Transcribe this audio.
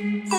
Oh.